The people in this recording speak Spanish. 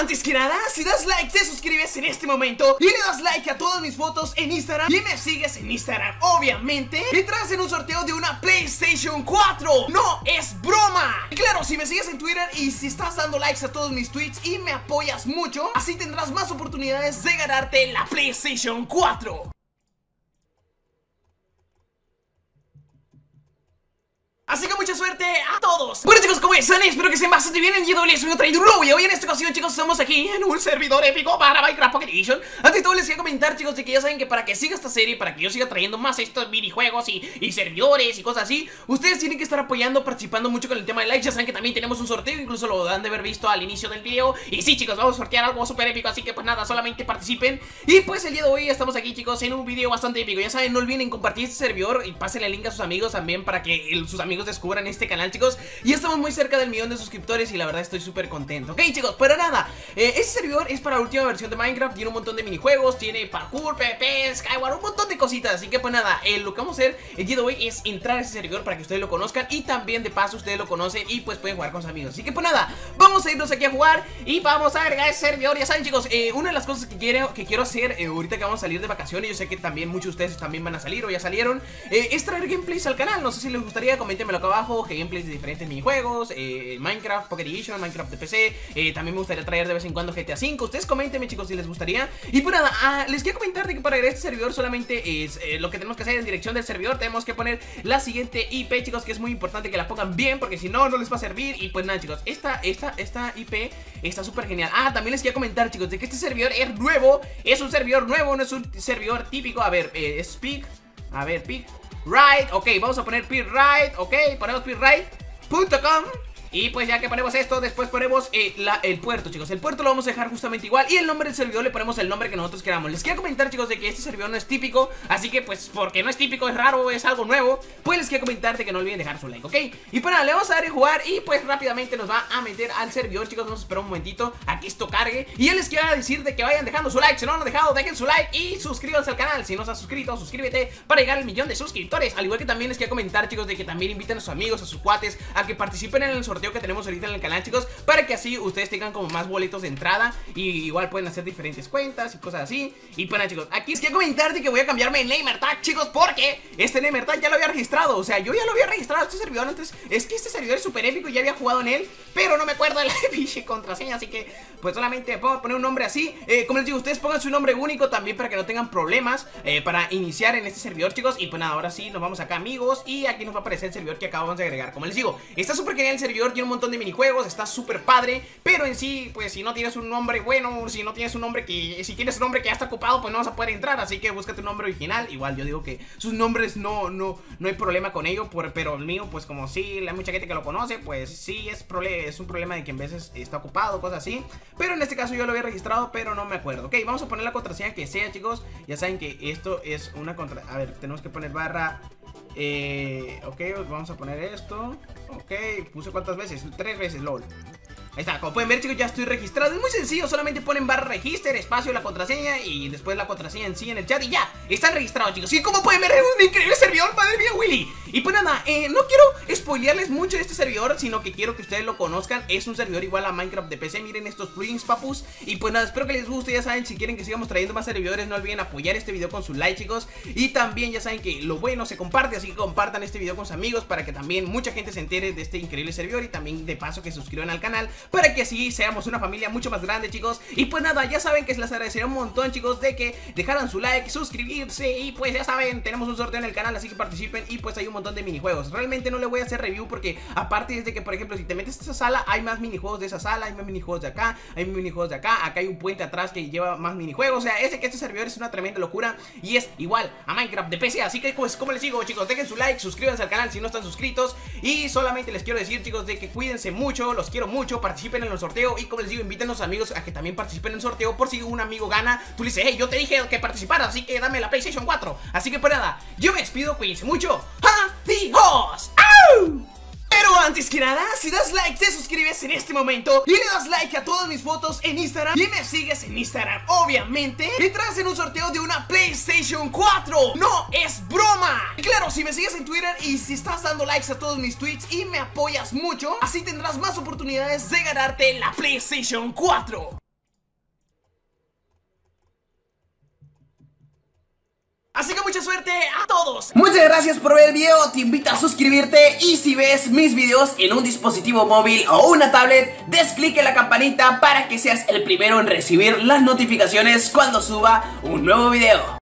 antes que nada, si das like, te suscribes en este momento y le das like a todas mis fotos en Instagram y me sigues en Instagram, obviamente, entras en un sorteo de una PlayStation 4. ¡No es broma! Y claro, si me sigues en Twitter y si estás dando likes a todos mis tweets y me apoyas mucho, así tendrás más oportunidades de ganarte la PlayStation 4. Así que mucha suerte a todos. Bueno chicos, ¿cómo están? Espero que estén bastante bien. El hoy les voy a traer un nuevo Y en esta ocasión chicos, estamos aquí en un servidor épico para Minecraft Pocket Edition Antes de todo les quiero comentar chicos de que ya saben que para que siga esta serie Para que yo siga trayendo más estos minijuegos y, y servidores y cosas así Ustedes tienen que estar apoyando, participando mucho con el tema de likes. Ya saben que también tenemos un sorteo, incluso lo han de haber visto al inicio del video. Y sí chicos, vamos a sortear algo súper épico Así que pues nada, solamente participen. Y pues el día de hoy estamos aquí chicos en un video bastante épico. Ya saben, no olviden compartir este servidor Y pásenle el link a sus amigos también para que sus amigos descubran este canal chicos. Y estamos muy cerca del millón de suscriptores y la verdad estoy súper contento. Ok chicos, pero nada, eh, este servidor es para la última versión de Minecraft. Tiene un montón de minijuegos, tiene parkour, PvP, Skyward, un montón de cositas. Así que pues nada, eh, lo que vamos a hacer el día de hoy es entrar a ese servidor para que ustedes lo conozcan. Y también de paso ustedes lo conocen y pues pueden jugar con sus amigos. Así que pues nada, vamos a irnos aquí a jugar y vamos a agregar ese servidor. Ya saben chicos, eh, una de las cosas que quiero, que quiero hacer ahorita que vamos a salir de vacaciones Yo sé que también muchos de ustedes también van a salir o ya salieron Es traer gameplays al canal, no sé si les gustaría, coméntenmelo acá abajo Que gameplays de diferentes minijuegos, eh, Minecraft, Pocket Edition, Minecraft de PC, eh, también me gustaría traer de vez en cuando GTA V, ustedes coméntenme chicos si les gustaría. Y pues nada, ah, les quiero comentar de que para este servidor solamente es eh, lo que tenemos que hacer en dirección del servidor, tenemos que poner la siguiente IP chicos, que es muy importante que la pongan bien, porque si no, no les va a servir. Y pues nada chicos, esta, esta, esta IP está súper genial. Ah, también les quiero comentar chicos, de que este servidor es nuevo, es un servidor nuevo, no es un servidor típico. A ver, eh, speak, a ver, pick, right, ok, vamos a poner right, ok, ponemos pick right.com y pues ya que ponemos esto, después ponemos eh, el puerto, chicos. El puerto lo vamos a dejar justamente igual. Y el nombre del servidor le ponemos el nombre que nosotros queramos. Les quiero comentar, chicos, de que este servidor no es típico. Así que, pues, porque no es típico, es raro, es algo nuevo. Pues les quiero comentarte que no olviden dejar su like, ¿ok? Y pues nada, le vamos a dar a jugar Y pues rápidamente nos va a meter al servidor, chicos. Vamos a esperar un momentito a que esto cargue. Y ya les quiero decir de que vayan dejando su like. Si no lo han dejado, dejen su like y suscríbanse al canal. Si no se han suscrito, suscríbete para llegar al millón de suscriptores. Al igual que también les quiero comentar, chicos, de que también inviten a sus amigos, a sus cuates A que participen en el sorteo que tenemos ahorita en el canal chicos Para que así ustedes tengan como más boletos de entrada Y igual pueden hacer diferentes cuentas y cosas así. Y bueno chicos, aquí es que comentarte que voy a cambiarme el name tag chicos Porque este name tag ya lo había registrado. O sea, yo ya lo había registrado este servidor antes. Es que este servidor es súper épico y ya había jugado en él Pero no me acuerdo de la contraseña Así que pues solamente puedo poner un nombre así. Eh, Como les digo, ustedes pongan su nombre único también para que no tengan problemas eh, Para iniciar en este servidor chicos. Y pues nada, ahora sí, nos vamos acá amigos. Y aquí nos va a aparecer el servidor que acabamos de agregar. Como les digo, está súper genial el servidor, tiene un montón de minijuegos está súper padre, pero en sí, pues si no tienes un nombre bueno, si no tienes un nombre que, si tienes un nombre que ya está ocupado, pues no vas a poder entrar, así que búscate un nombre original, igual yo digo que sus nombres no, no, no hay problema con ello, pero el mío, pues como sí, hay mucha gente que lo conoce, pues sí es, es un problema de que en veces está ocupado, cosas así, pero en este caso yo lo había registrado, pero no me acuerdo, ok, vamos a poner la contraseña que sea, chicos, ya saben que esto es una contra, a ver, tenemos que poner barra eh, ok, vamos a poner esto Ok, puse cuántas veces, tres veces, lol Ahí está, como pueden ver chicos ya estoy registrado. Es muy sencillo, solamente ponen barra register, espacio, la contraseña Y después la contraseña en sí en el chat Y ya, están registrados chicos. Y como pueden ver es un increíble servidor, madre mía Willy. Y pues nada, eh, no quiero spoilearles mucho de este servidor Sino que quiero que ustedes lo conozcan. Es un servidor igual a Minecraft de PC Miren estos plugins papus. Y pues nada, espero que les guste Ya saben, si quieren que sigamos trayendo más servidores No olviden apoyar este video con su like chicos. Y también ya saben que lo bueno se comparte Así que compartan este video con sus amigos Para que también mucha gente se entere de este increíble servidor Y también de paso que suscriban al canal Para que así seamos una familia mucho más grande chicos. Y pues nada, ya saben que les agradecería un montón chicos De que dejaran su like, suscribirse. Y pues ya saben, tenemos un sorteo en el canal Así que participen. Y pues hay un montón de minijuegos. Realmente no le voy a hacer review porque aparte es de que por ejemplo si te metes a esa sala Hay más minijuegos de esa sala, hay más minijuegos de acá Hay minijuegos de acá, acá hay un puente atrás que lleva más minijuegos. O sea, es que este servidor es una tremenda locura Y es igual a Minecraft de PC Así que pues como les digo chicos, dejen su like, suscríbanse al canal si no están suscritos. Y solamente les quiero decir chicos de que cuídense mucho, los quiero mucho Participen en el sorteo y como les digo, inviten a los amigos a que también participen en el sorteo Por si un amigo gana, tú le dices, hey, yo te dije que participaras, así que dame la PlayStation 4 Así que pues nada, yo me despido, cuídense mucho ¡Adiós! ¡Au! Pero antes que nada, si das like, te suscribes en este momento y le das like a todas mis fotos en Instagram y me sigues en Instagram, obviamente, entras en un sorteo de una PlayStation 4. ¡No es si me sigues en Twitter y si estás dando likes a todos mis tweets y me apoyas mucho, así tendrás más oportunidades de ganarte la PlayStation 4. Así que mucha suerte a todos Muchas gracias por ver el video, te invito a suscribirte Y si ves mis videos en un dispositivo móvil o una tablet Desclique la campanita para que seas el primero en recibir las notificaciones cuando suba un nuevo video